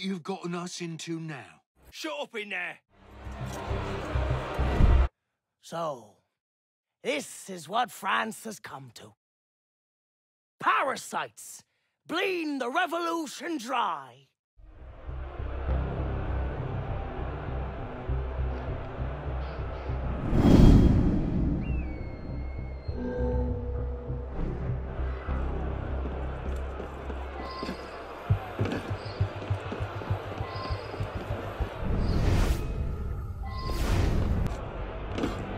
Look what you've gotten us into now. Shut up in there! So, this is what France has come to. Parasites bleeding the revolution dry. Your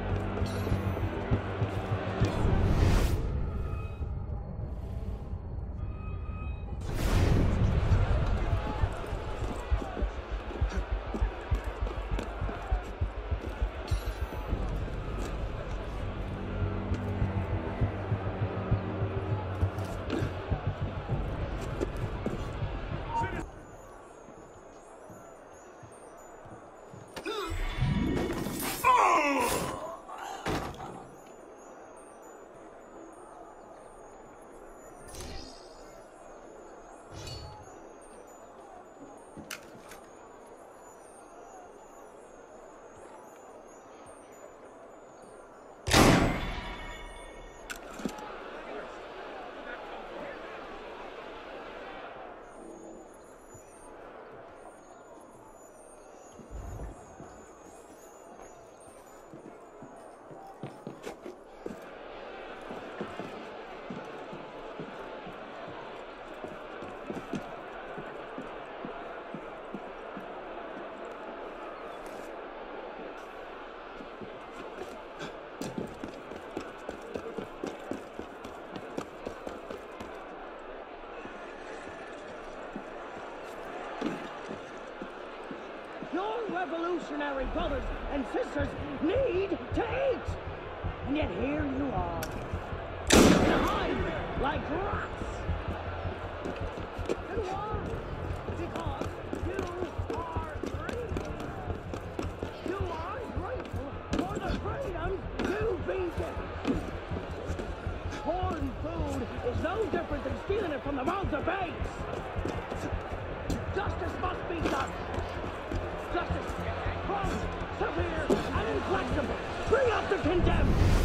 revolutionary brothers and sisters need to eat. And yet here you are. Behind like rats. And why? Because you are free. You are grateful for the freedom you've been given. Foreign food is no different than stealing it from the mouths of babes. Justice must be done. Bring out the condemned.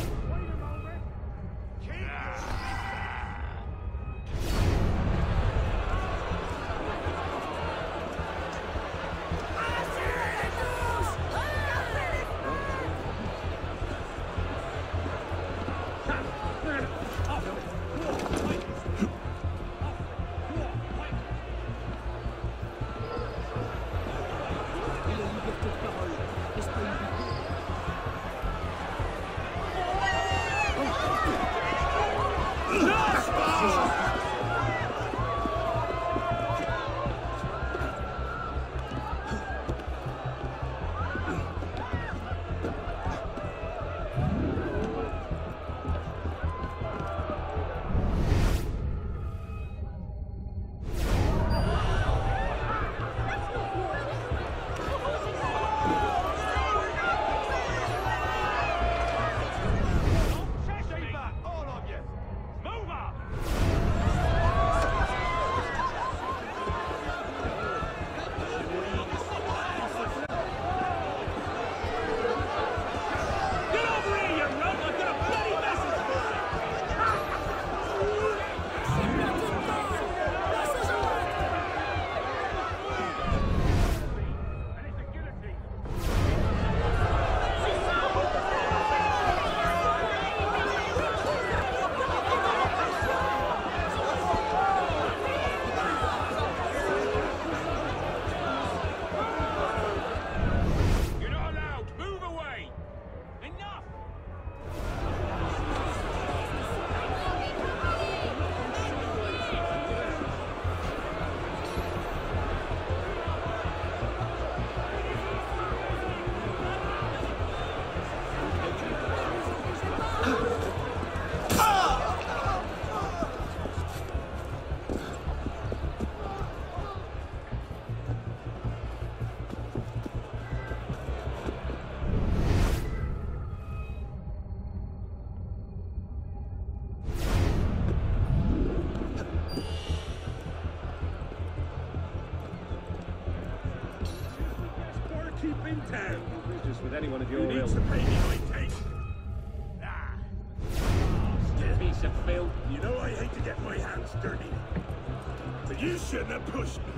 You know I hate to get my hands dirty. But you shouldn't have pushed me.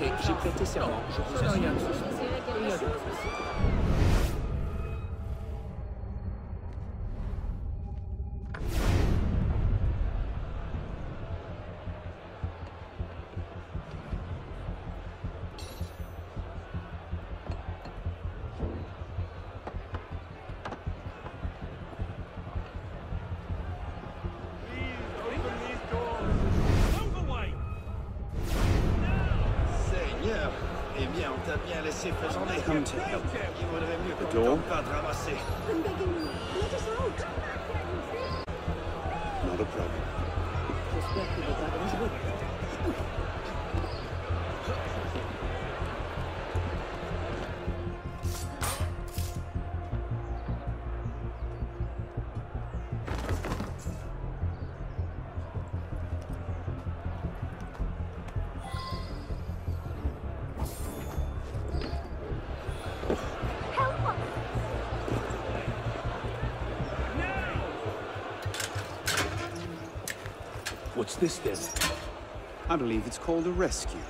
J'ai prêté serment, je vous assure. Laissé présenter. Come to help. Il vaudrait mieux qu'on door? ne tente pas de ramasser. I'm begging you, let us out. Not a problem. This then? I believe it's called a rescue.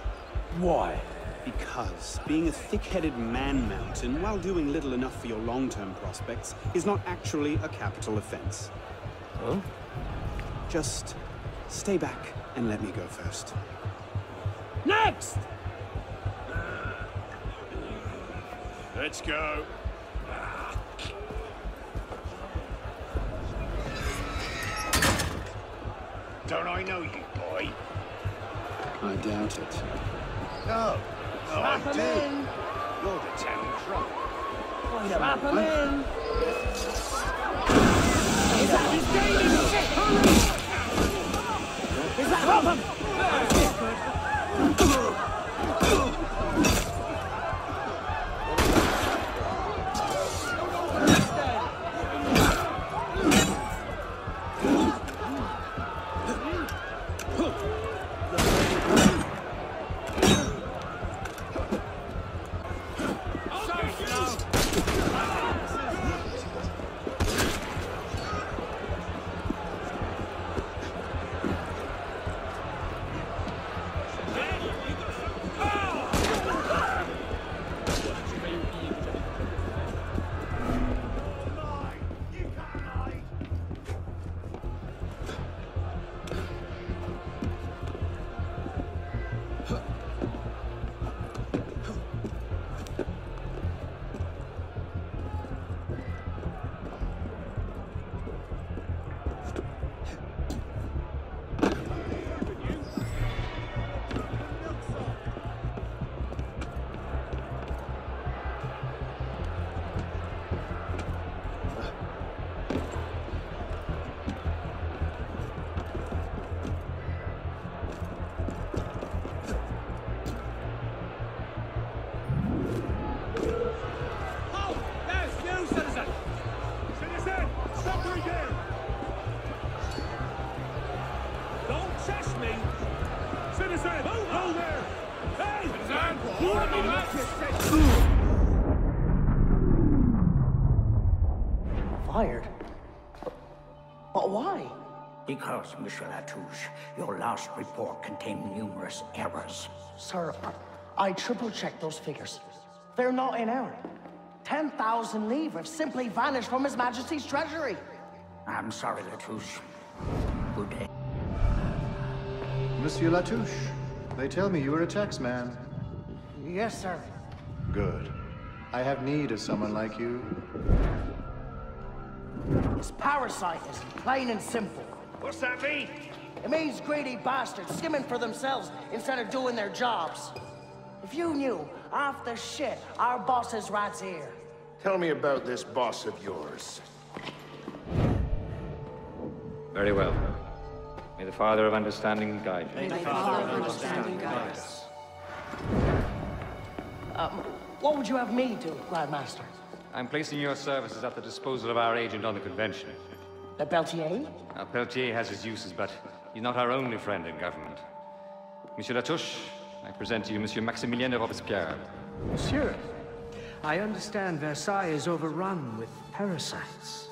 Why? Because being a thick-headed man-mountain while doing little enough for your long-term prospects is not actually a capital offense. Huh? Just stay back and let me go first. Next! Let's go. Don't I know you, boy? I doubt it. No. No, I Strap 'em do. in! You're the town drunk. Strap 'em in! Is that his game? Is that help him? Because, Monsieur Latouche, your last report contained numerous errors. Sir, I, I triple-checked those figures. They're not in error. 10,000 livres have simply vanished from His Majesty's treasury. I'm sorry, Latouche. Good day. Monsieur Latouche, they tell me you are a taxman. Yes, sir. Good. I have need of someone like you. It's parasitism, plain and simple. What's that mean? It means greedy bastards skimming for themselves instead of doing their jobs. If you knew half the shit our boss is right here. Tell me about this boss of yours. Very well. May the Father of Understanding guide you. May the Father of Understanding guide us. Um, what would you have me do, Grandmaster? I'm placing your services at the disposal of our agent on the convention. The Beltier? Now, Peltier has his uses, but he's not our only friend in government. Monsieur Latouche, I present to you Monsieur Maximilien de Robespierre. Monsieur, I understand Versailles is overrun with parasites.